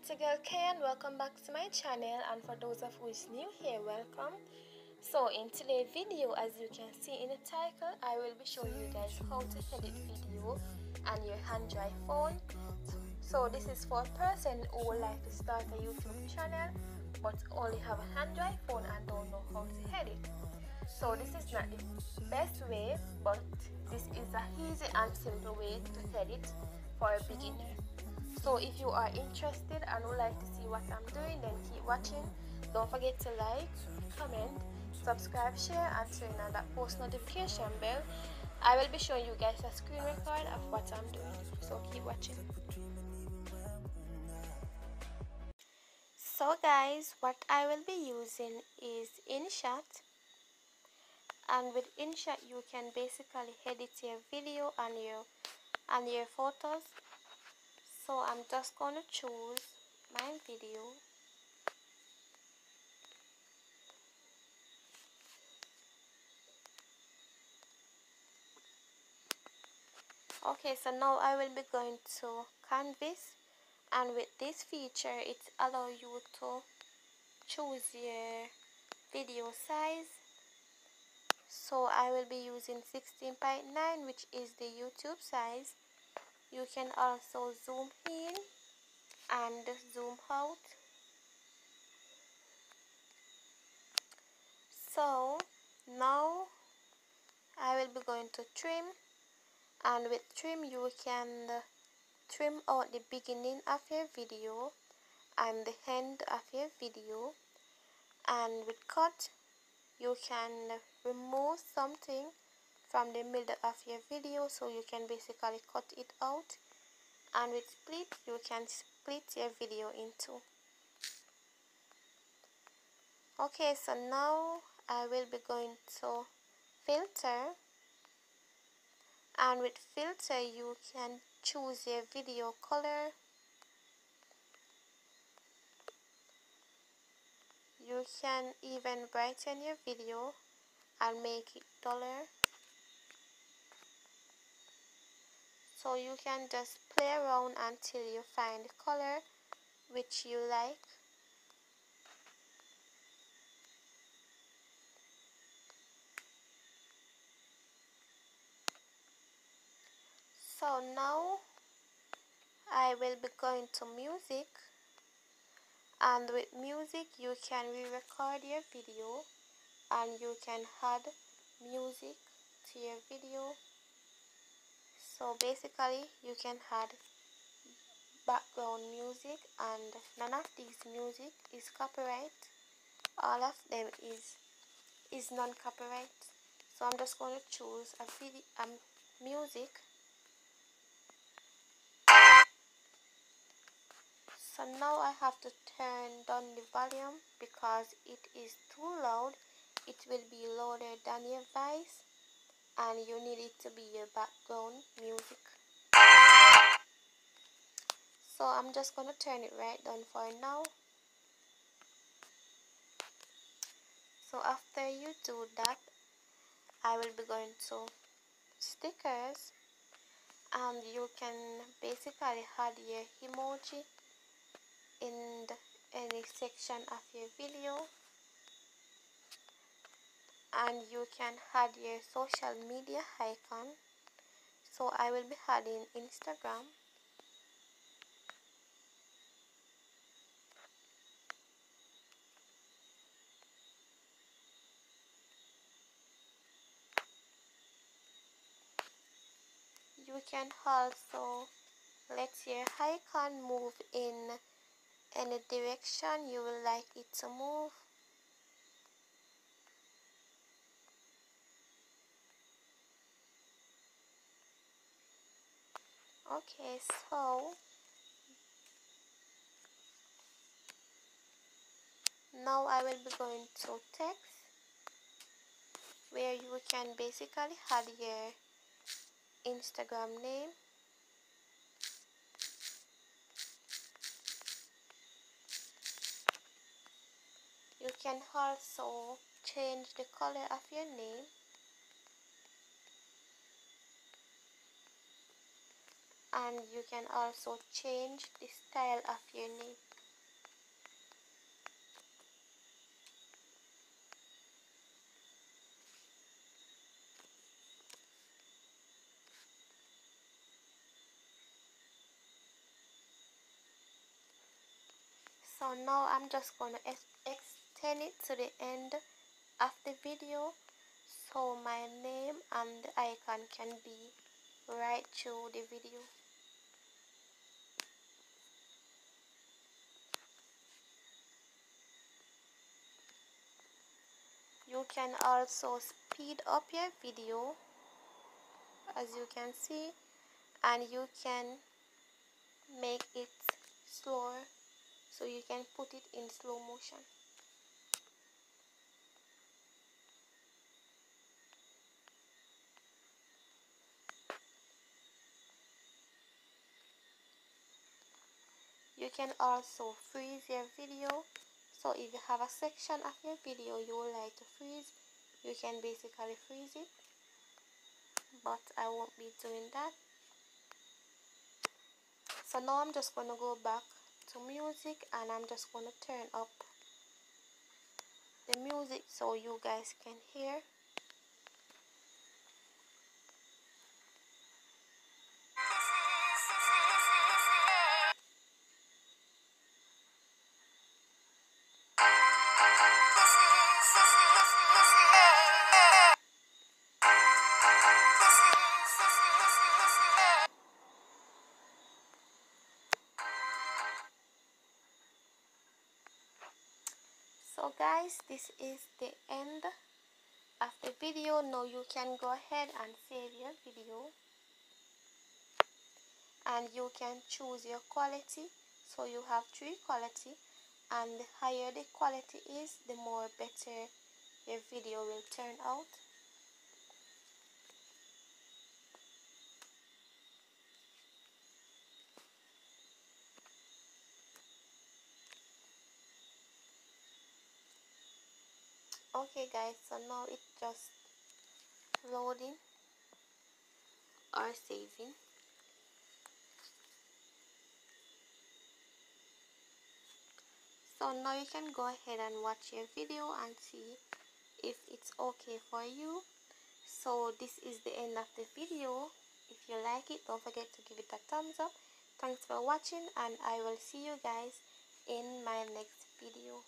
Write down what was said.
it's a girl Kay and welcome back to my channel. And for those of who is new here welcome. So in today's video as you can see in the title I will be showing you guys how to edit video on your Android phone. So this is for a person who would like to start a YouTube channel but only have a hand Android phone and don't know how to edit. So this is not the best way but this easy and simple way to set it for a beginner. So if you are interested and would like to see what I'm doing then keep watching. Don't forget to like comment subscribe share and turn on that post notification bell. I will be showing you guys a screen record of what I'm doing. So keep watching. So guys what I will be using is InShot and with InShot you can basically edit your video and your and your photos. So I'm just gonna choose my video. Okay so now I will be going to canvas. And with this feature it allows you to choose your video size so I will be using 16.9 which is the YouTube size. You can also zoom in and zoom out. So now I will be going to trim and with trim you can trim out the beginning of your video and the end of your video. And with cut you can remove something from the middle of your video so you can basically cut it out. And with split you can split your video into okay so now I will be going to filter. And with filter you can choose your video color. You can even brighten your video and make it duller so you can just play around until you find the color which you like. So now I will be going to music. And with music you can re-record your video and you can add music to your video. So basically you can add background music and none of these music is copyright. All of them is is non-copyright. So I'm just going to choose a video music. So now I have to turn down the volume because it is too loud it will be louder than your voice and you need it to be your background music. So I'm just gonna turn it right down for now. So after you do that I will be going to stickers and you can basically add your emoji in the, any section of your video and you can add your social media icon. So I will be adding Instagram. You can also let your icon move in any direction you would like it to move okay so now I will be going to text where you can basically add your Instagram name. You can also change the color of your name and you can also change the style of your name so now I'm just going to extend it to the end of the video so my name and the icon can be right through the video. You can also speed up your video as you can see and you can make it slower so you can put it in slow motion. You can also freeze your video so if you have a section of your video you would like to freeze you can basically freeze it. But I won't be doing that. So now I'm just going to go back to music and I'm just going to turn up the music so you guys can hear so guys this is the end of the video. Now you can go ahead and save your video. And you can choose your quality. So you have three quality. And the higher the quality is the more better your video will turn out. Okay guys so now it's just loading or saving. So now you can go ahead and watch your video and see if it's okay for you. So this is the end of the video. If you like it don't forget to give it a thumbs up. Thanks for watching and i will see you guys in my next video